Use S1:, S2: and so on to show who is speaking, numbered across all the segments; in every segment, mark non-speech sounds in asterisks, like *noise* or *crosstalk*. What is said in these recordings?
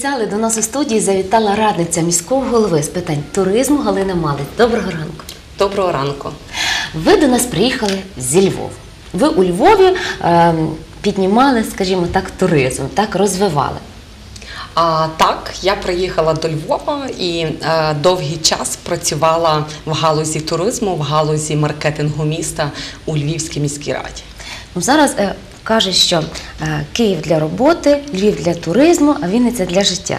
S1: обіцяли, до нас у студії завітала радниця міського голови з питань туризму Галина Малець. Доброго ранку.
S2: Доброго ранку.
S1: Ви до нас приїхали зі Львова. Ви у Львові е, піднімали, скажімо так, туризм, так розвивали.
S2: А, так, я приїхала до Львова і е, довгий час працювала в галузі туризму, в галузі маркетингу міста у Львівській міській раді.
S1: Ну, зараз е, кажуть, що е, Київ для роботи, Львів для туризму, а Вінниця для життя.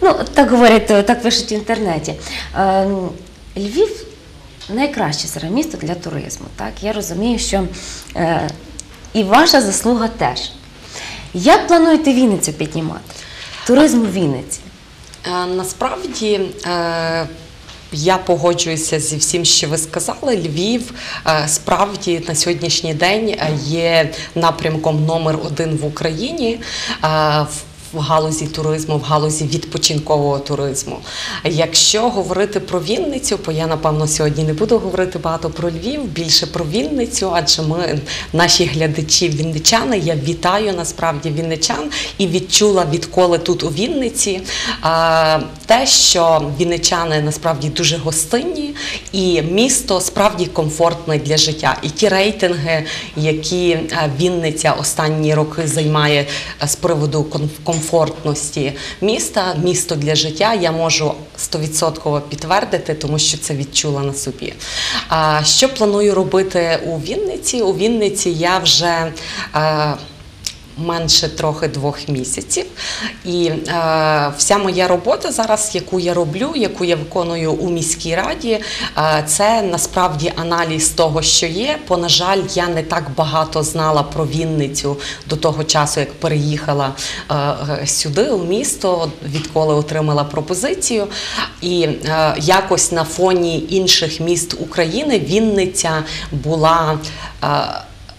S1: Ну, так говорять, е, так пишуть в інтернеті. Е, Львів найкраще зараз місто для туризму. Так? Я розумію, що і ваша заслуга теж. Як плануєте Вінницю піднімати? Туризм у Вінниці.
S2: Насправді. Я погоджуюся зі всім, що ви сказали. Львів е, справді на сьогоднішній день е, є напрямком номер один в Україні. е, в- в галузі туризму, в галузі відпочинкового туризму. Якщо говорити про Вінницю, бо я напевно сьогодні не буду говорити багато про Львів, більше про Вінницю, адже ми наші глядачі вінничани. Я вітаю насправді вінничан і відчула відколи тут у Вінниці те, що вінничани насправді дуже гостинні, і місто справді комфортне для життя. І ті рейтинги, які е, Вінниця останні роки займає е, з приводу кон- комфортності міста, місто для життя, я можу 100% підтвердити, тому що це відчула на собі. Що планую робити у Вінниці? У Вінниці я вже. Менше трохи двох місяців, і е, вся моя робота зараз, яку я роблю, яку я виконую у міській раді, е, це насправді аналіз того, що є. Бо, на жаль, я не так багато знала про Вінницю до того часу, як переїхала е, сюди, у місто, відколи отримала пропозицію. І е, якось на фоні інших міст України Вінниця була. Е,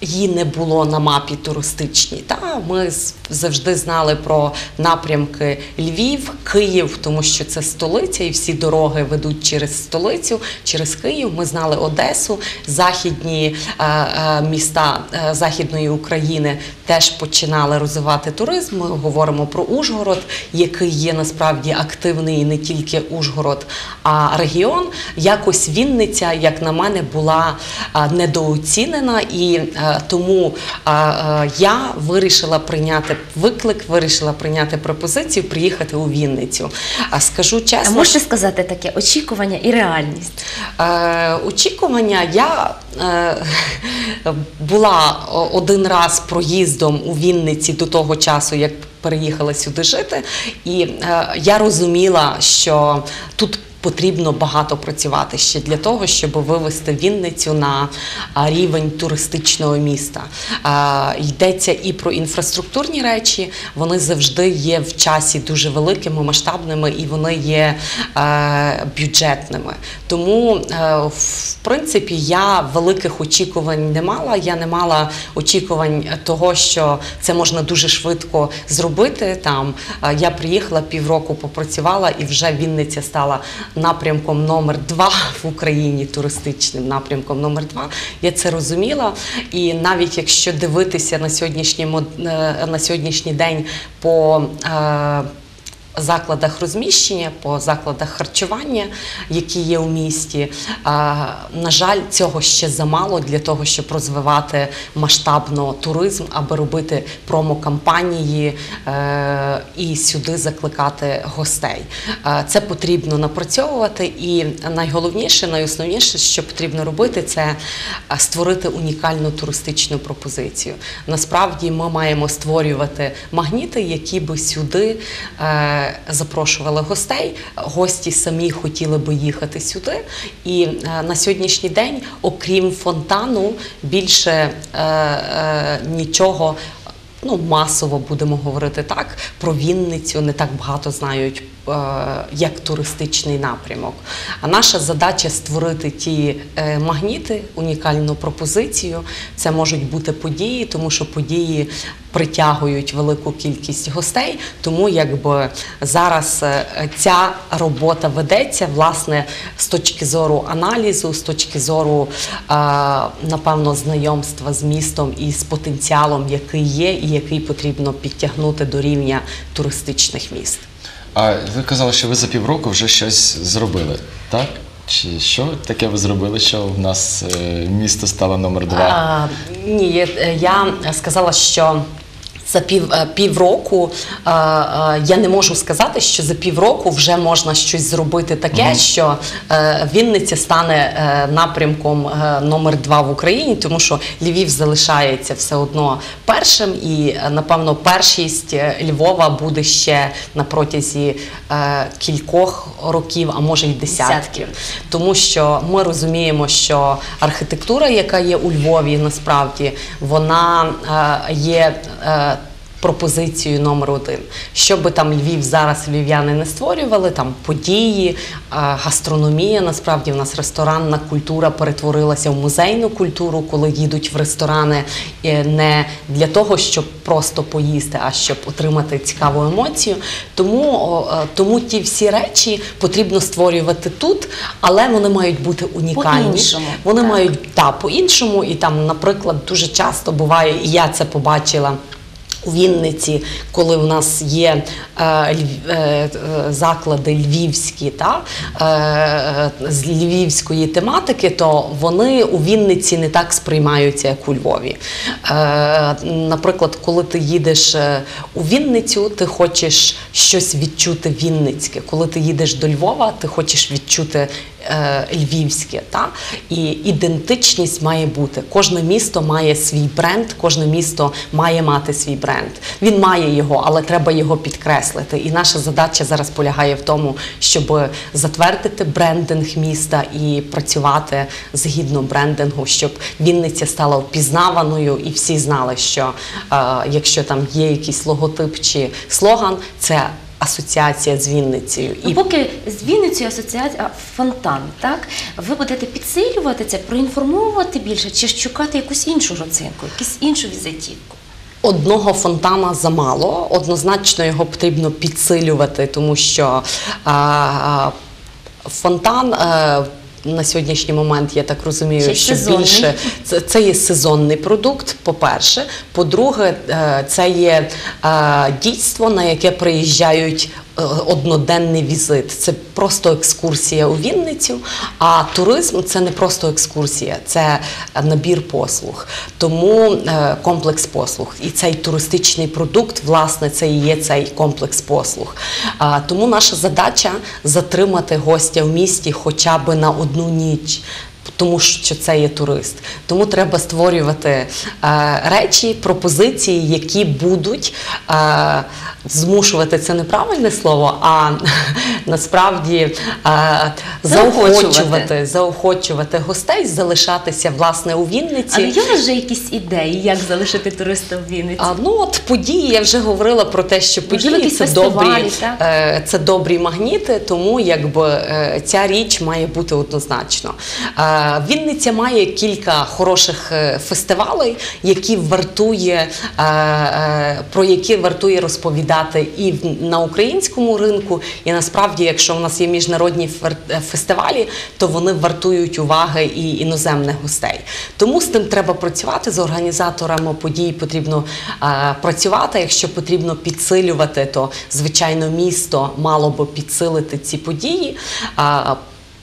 S2: її не було на мапі туристичній. Та ми завжди знали про напрямки Львів, Київ, тому що це столиця, і всі дороги ведуть через столицю, через Київ. Ми знали Одесу, західні е, е, міста е, Західної України теж починали розвивати туризм. Ми говоримо про Ужгород, який є насправді активний не тільки Ужгород, а регіон. Якось Вінниця, як на мене, була а, недооцінена, і е, тому я вирішила прийняти виклик, вирішила прийняти пропозицію приїхати у Вінницю. А скажу
S1: А
S2: чесно,
S1: можете сказати таке очікування і реальність?
S2: Е, очікування я е, була один раз проїздом у Вінниці до того часу, як переїхала сюди жити, і е, я розуміла, що тут. Потрібно багато працювати ще для того, щоб вивести Вінницю на рівень туристичного міста. Йдеться і про інфраструктурні речі. Вони завжди є в часі дуже великими, масштабними і вони є е, бюджетними. Тому, е, в принципі, я великих очікувань не мала. Я не мала очікувань того, що це можна дуже швидко зробити. Там е, я приїхала півроку, попрацювала, і вже Вінниця стала напрямком номер два в Україні, туристичним напрямком номер два. Я це розуміла. І навіть якщо дивитися на сьогоднішній е, на сьогоднішній день по е, закладах розміщення, по закладах харчування, які є у місті. На жаль, цього ще замало для того, щоб розвивати масштабно туризм, аби робити промо-кампанії е, і сюди закликати гостей. Це потрібно напрацьовувати, і найголовніше, найосновніше, що потрібно робити, це створити унікальну туристичну пропозицію. Насправді ми маємо створювати магніти, які би сюди е, запрошували гостей. Гості самі хотіли би їхати сюди. І е, на сьогоднішній день, окрім фонтану, більше е, е, нічого. Ну, масово будемо говорити так. Про Вінницю не так багато знають е, як туристичний напрямок. А наша задача створити ті е, магніти, унікальну пропозицію. Це можуть бути події, тому що події притягують велику кількість гостей. Тому якби зараз е, ця робота ведеться власне з точки зору аналізу, з точки зору е, напевно знайомства з містом і з потенціалом, який є, і який потрібно підтягнути до рівня туристичних міст.
S3: А ви казали, що ви за півроку вже щось зробили, так? Чи що таке ви зробили, що в нас е, місто стало номер два?
S2: А, ні, я сказала, що за пів, е, півроку е, е, я не можу сказати, що за півроку вже можна щось зробити таке, що е, Вінниця стане е, напрямком е, номер два в Україні, тому що Львів залишається все одно першим, і напевно першість Львова буде ще на протязі е, кількох років, а може й десятків.
S1: Десятків.
S2: Тому що ми розуміємо, що архітектура, яка є у Львові, насправді вона е, є. Пропозицією номер один. Що би там Львів зараз львів'яни не створювали, там події, гастрономія. Насправді в нас ресторанна культура перетворилася в музейну культуру, коли їдуть в ресторани не для того, щоб просто поїсти, а щоб отримати цікаву емоцію. Тому, е, тому ті всі речі потрібно створювати тут, але вони мають бути унікальні. Вони
S1: так.
S2: мають та по-іншому, і там, наприклад, дуже часто буває, і я це побачила. У Вінниці, коли у нас є е, е, е, заклади львівські та, е, з львівської тематики, то вони у Вінниці не так сприймаються, як у Львові. Е, наприклад, коли ти їдеш е, у Вінницю, ти хочеш щось відчути вінницьке. Коли ти їдеш до Львова, ти хочеш відчути е, львівське. Та? І ідентичність має бути. Кожне місто має свій бренд, кожне місто має мати свій бренд. Він має його, але треба його підкреслити. І наша задача зараз полягає в тому, щоб затвердити брендинг міста і працювати згідно брендингу, щоб Вінниця стала впізнаваною і всі знали, що е, якщо там є якийсь логотип чи слоган, це асоціація з Вінницею.
S1: І поки з Вінницею асоціація фонтан, так? Ви будете підсилювати це, проінформовувати більше, чи шукати якусь іншу родзинку, якусь іншу візитівку?
S2: Одного фонтана замало, однозначно його потрібно підсилювати, тому що а, фонтан. е, на сьогоднішній момент я так розумію,
S1: Ще
S2: що
S1: сезонний.
S2: більше це, це є сезонний продукт. По-перше, по-друге, е, це є е, дійство, на яке приїжджають одноденний візит. Це просто екскурсія у Вінницю. А туризм це не просто екскурсія, це набір послуг. Тому е, комплекс послуг. І цей туристичний продукт, власне, це і є цей комплекс послуг. Тому наша задача затримати гостя в місті хоча б на одну ніч. Тому що це є турист. Тому треба створювати е, речі, пропозиції, які будуть е, змушувати це неправильне слово, а *laughs* насправді е,
S1: Заохочувати.
S2: заохочувати, гостей залишатися власне у Вінниці.
S1: Але є вже якісь ідеї, як залишити туриста в Вінниці?
S2: А, ну от події, я вже говорила про те, що події це добрі,
S1: так?
S2: е, це добрі магніти, тому якби е, ця річ має бути однозначно. Вінниця має кілька хороших фестивалей, які вартує про які вартує розповідати і в- на українському ринку, і насправді, якщо в нас є міжнародні е, фестивалі, то вони вартують уваги і іноземних гостей. Тому з тим треба працювати з організаторами подій. Потрібно е, працювати. Якщо потрібно підсилювати, то звичайно місто мало би підсилити ці події. А,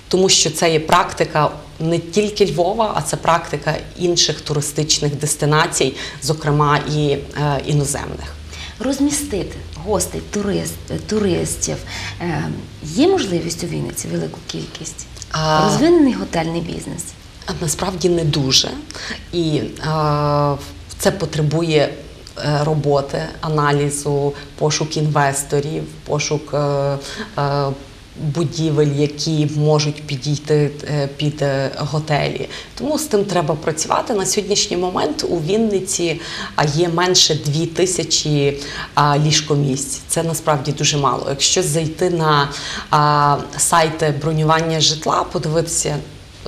S2: тому що це є практика не тільки Львова, а це практика інших туристичних дестинацій, зокрема і е, іноземних.
S1: Розмістити гостей, турист, туристів. Е, є можливість у Вінниці велику кількість?
S2: А-
S1: Розвинений готельний бізнес.
S2: А Насправді не дуже. І е, це потребує е, роботи, аналізу, пошук інвесторів, пошук е, е, будівель, які можуть підійти е, під е, готелі. Тому з тим треба працювати. На сьогоднішній момент у Вінниці є менше дві тисячі ліжкомісць. Це насправді дуже мало. Якщо зайти на сайти бронювання житла, подивитися.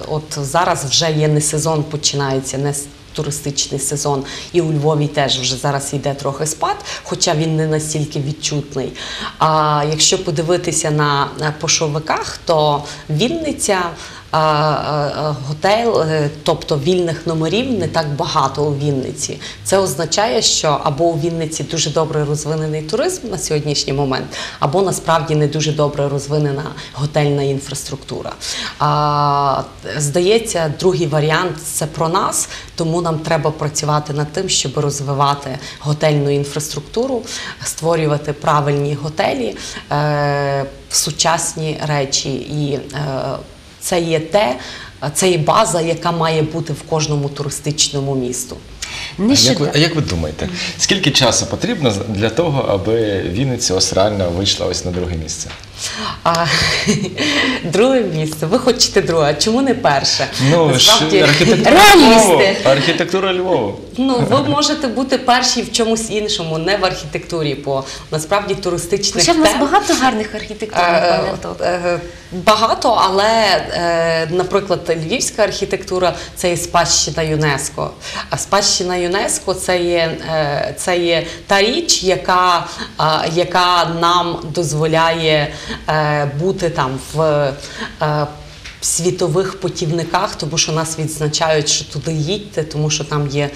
S2: От зараз вже є не сезон, починається не туристичний сезон, і у Львові теж вже зараз йде трохи спад, хоча він не настільки відчутний. А якщо подивитися на пошовиках, то Вінниця готель, е, тобто вільних номерів, не так багато у Вінниці. Це означає, що або у Вінниці дуже добре розвинений туризм на сьогоднішній момент, або насправді не дуже добре розвинена готельна інфраструктура. Здається, другий варіант це про нас, тому нам треба працювати над тим, щоб розвивати готельну інфраструктуру, створювати правильні готелі, е, сучасні речі. І е, це є те, це є база, яка має бути в кожному туристичному місту.
S3: А як, ви, а як ви думаєте, скільки часу потрібно для того, аби Вінниця ось реально вийшла ось на друге місце?
S2: А, *laughs* друге місце. Ви хочете друге. Чому не перше?
S3: Ну,
S2: Насправді-
S3: ж, архітектура. Львову. Архітектура Львову.
S2: Ну, ви можете бути перші в чомусь іншому, не в архітектурі, бо насправді туристичних
S1: Хоча в нас
S2: тем-
S1: багато гарних архітектурних
S2: Е,
S1: пам'яток.
S2: е, Багато, але, е, наприклад, львівська архітектура це є спадщина ЮНЕСКО. А спадщина ЮНЕСКО це є, е, це є та річ, яка, яка нам дозволяє е, бути там в. е, Світових путівниках, тому що нас відзначають, що туди їдьте, тому що там є е,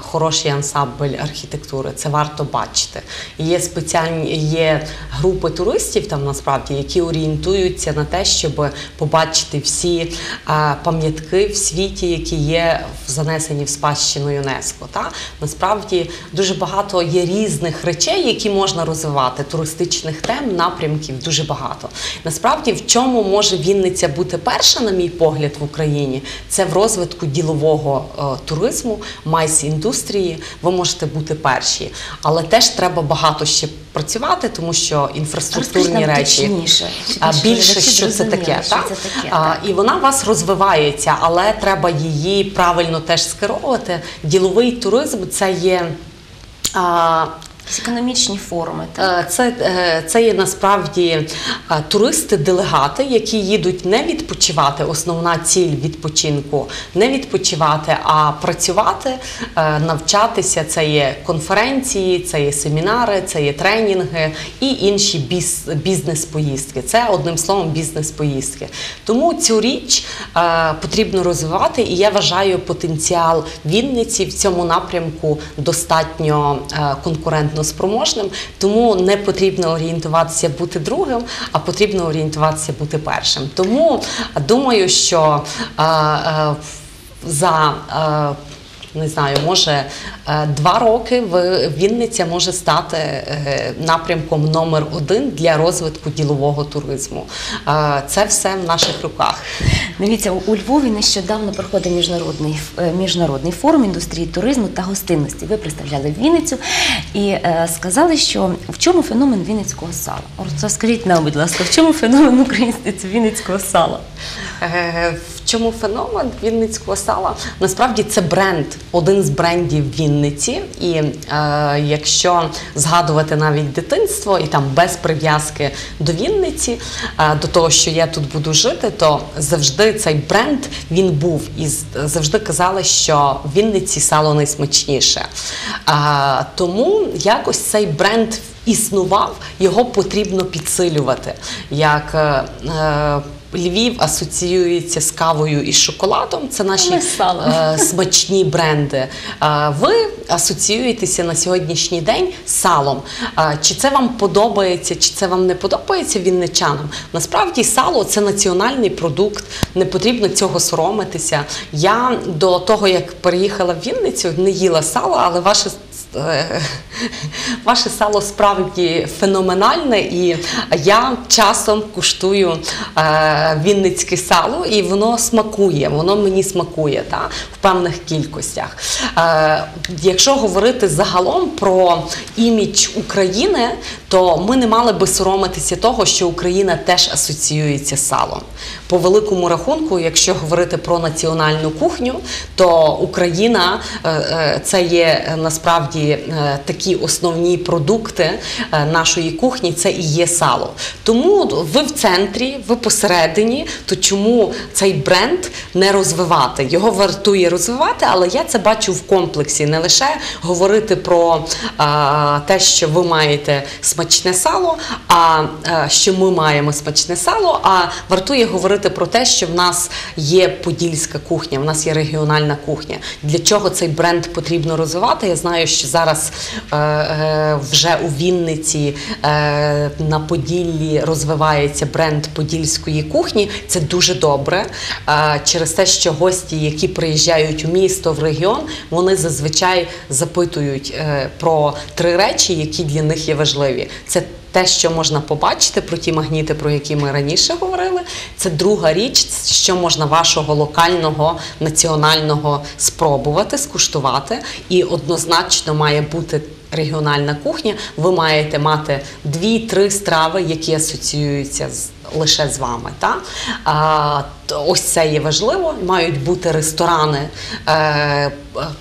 S2: хороший ансамбль архітектури. Це варто бачити. Є спеціальні є групи туристів там насправді, які орієнтуються на те, щоб побачити всі е, пам'ятки в світі, які є занесені в спадщину ЮНЕСКО. Та насправді дуже багато є різних речей, які можна розвивати. Туристичних тем, напрямків дуже багато. Насправді, в чому може Вінниця бути перша, на мій погляд, в Україні, це в розвитку ділового е, майс-індустрії. Ви можете бути перші, але теж треба багато ще працювати, тому що інфраструктурні речі
S1: точніше,
S2: а, більше, що це таке.
S1: що
S2: так?
S1: це таке,
S2: А,
S1: так.
S2: і вона у вас розвивається, але треба її правильно теж скеровувати. Діловий туризм це є.
S1: Економічні форми. Так?
S2: Е, Це, е, це є насправді е, туристи-делегати, які їдуть не відпочивати. Основна ціль відпочинку не відпочивати, а працювати, навчатися. Це є конференції, це є семінари, це є тренінги і інші біз, бізнес-поїздки. Це одним словом бізнес-поїздки. Тому цю річ потрібно розвивати, і я вважаю потенціал Вінниці в цьому напрямку достатньо е, конкурентно спроможним. Тому не потрібно орієнтуватися бути другим, а потрібно орієнтуватися бути першим. Тому думаю, що за не знаю, може е, два роки в- Вінниця може стати е, напрямком номер один для розвитку ділового туризму. Е, Це все в наших руках.
S1: Дивіться, у- Львові нещодавно проходив міжнародний міжнародний форум індустрії туризму та гостинності. Ви представляли Вінницю і сказали, що в чому феномен вінницького сала? Розкажіть нам, будь ласка, в чому феномен *laughs* українського вінницького сала?
S2: Чому феномен Вінницького сала? Насправді це бренд, один з брендів Вінниці. І е, якщо згадувати навіть дитинство і там без прив'язки до Вінниці, е, до того, що я тут буду жити, то завжди цей бренд він був і завжди казали, що в Вінниці сало найсмачніше. Е, тому якось цей бренд існував, його потрібно підсилювати. Як е, е, Львів асоціюється з кавою і шоколадом. Це наші е, смачні бренди. Е, Ви асоціюєтеся на сьогоднішній день з салом. Е, Чи це вам подобається, чи це вам не подобається вінничанам? Насправді сало це національний продукт, не потрібно цього соромитися. Я до того, як переїхала в Вінницю, не їла сало, але ваше Ваше сало справді феноменальне, і я часом куштую е, вінницьке сало, і воно смакує, воно мені смакує та, в певних кількостях. Е, якщо говорити загалом про імідж України, то ми не мали би соромитися того, що Україна теж асоціюється з салом. По великому рахунку, якщо говорити про національну кухню, то Україна е, е, це є е, насправді е, такі основні продукти е, нашої кухні це і є сало. Тому ви в центрі, ви посередині, то чому цей бренд не розвивати? Його вартує розвивати, але я це бачу в комплексі, не лише говорити про а, те, що ви маєте смачне сало, а е, що ми маємо смачне сало. А вартує говорити про те, що в нас є подільська кухня, в нас є регіональна кухня. Для чого цей бренд потрібно розвивати? Я знаю, що зараз е, е, вже у Вінниці е, на Поділлі розвивається бренд подільської кухні. Це дуже добре через те, що гості, які приїжджають у місто в регіон, вони зазвичай запитують про три речі, які для них є важливі. Це те, що можна побачити, про ті магніти, про які ми раніше говорили. Це друга річ, що можна вашого локального національного спробувати, скуштувати. І однозначно має бути регіональна кухня. Ви маєте мати дві-три страви, які асоціюються з. Лише з вами, та а, ось це є важливо. Мають бути ресторани е,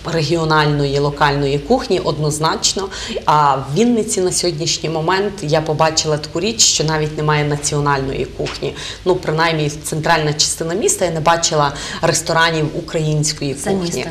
S2: регіональної локальної кухні однозначно. А в Вінниці на сьогоднішній момент я побачила таку річ, що навіть немає національної кухні. Ну, принаймні, центральна частина міста я не бачила ресторанів української кухні.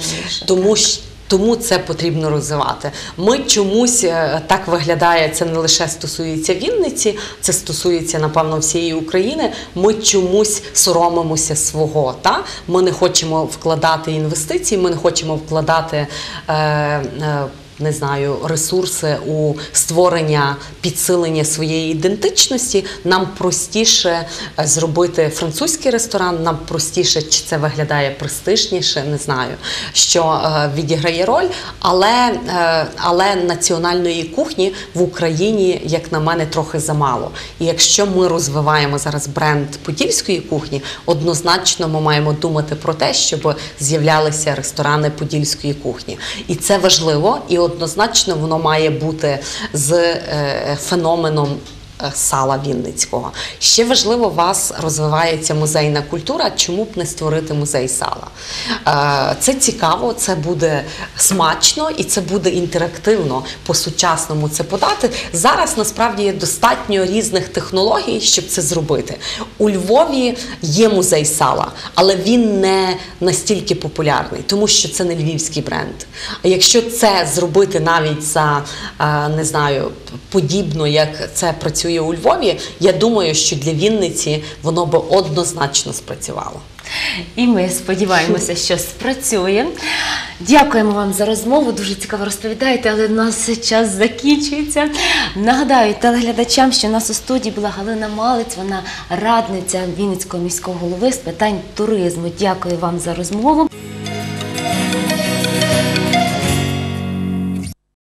S2: Тому що тому це потрібно розвивати. Ми чомусь е, так виглядає. Це не лише стосується Вінниці, це стосується напевно всієї України. Ми чомусь соромимося свого. Та ми не хочемо вкладати інвестиції, ми не хочемо вкладати. Е, е, не знаю, ресурси у створення підсилення своєї ідентичності. Нам простіше е, зробити французький ресторан, нам простіше, чи це виглядає престижніше, не знаю, що е, відіграє роль, але, е, але національної кухні в Україні, як на мене, трохи замало. І якщо ми розвиваємо зараз бренд подільської кухні, однозначно ми маємо думати про те, щоб з'являлися ресторани подільської кухні. І це важливо, і однозначно воно має бути з е, феноменом. Е, Сала Вінницького. Ще важливо, у вас розвивається музейна культура. Чому б не створити музей сала? Е, Це цікаво, це буде смачно і це буде інтерактивно по-сучасному це подати. Зараз насправді є достатньо різних технологій, щоб це зробити. У Львові є музей сала, але він не настільки популярний, тому що це не львівський бренд. А якщо це зробити навіть за е, не знаю, подібно, як це працює у Львові, я думаю, що для Вінниці воно би однозначно спрацювало.
S1: І ми сподіваємося, що спрацює. Дякуємо вам за розмову. Дуже цікаво розповідаєте, але у нас час закінчується. Нагадаю телеглядачам, що у нас у студії була Галина Малець, вона радниця Вінницького міського голови з питань туризму. Дякую вам за розмову.